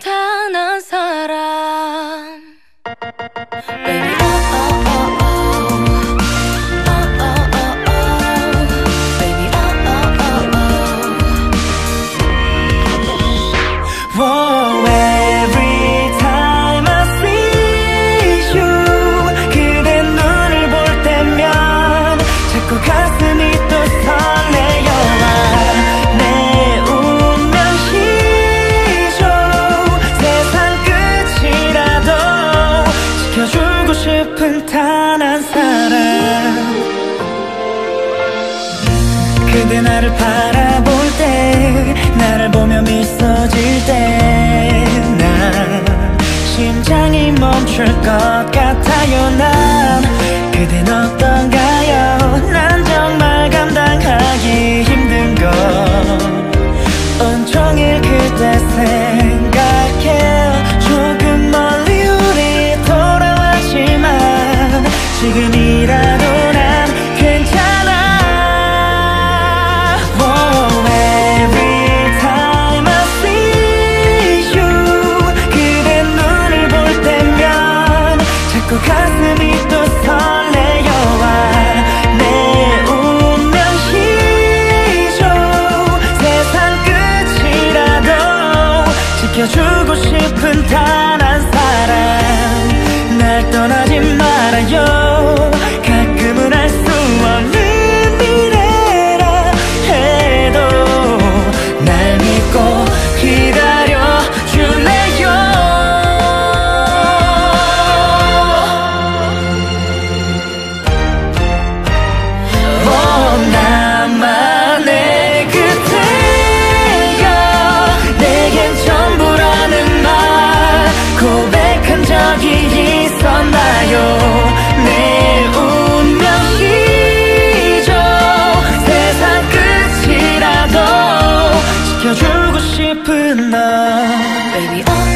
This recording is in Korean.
time 나를 바라볼 때 나를 보며 미소질 때 난 심장이 멈출 것 같아요. 난 그댄 어떤가요? 난 정말 감당하기 힘든 걸 온종일 그대 생각해 조금 멀리 우리 돌아왔지만 지금 지켜주고 싶은 나. Baby